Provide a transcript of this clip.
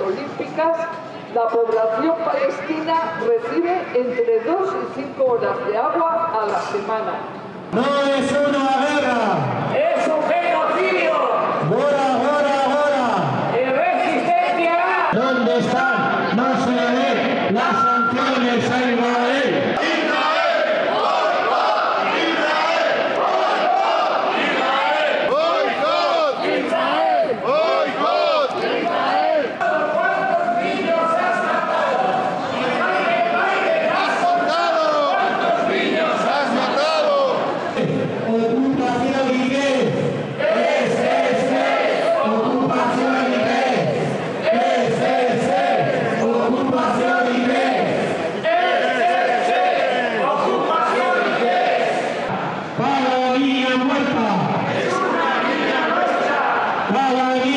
olímpicas, la población palestina recibe entre 2 y 5 horas de agua a la semana. No es una guerra. Es un genocidio. Bora, bora, bora. Y resistencia. ¿Dónde están? No se ve las sanciones a Israel. Ocupación y qué? Es, es, es. Ocupación y qué? Es, es, es. Ocupación y qué? Cada niña muerta. Es una niña nuestra. Cada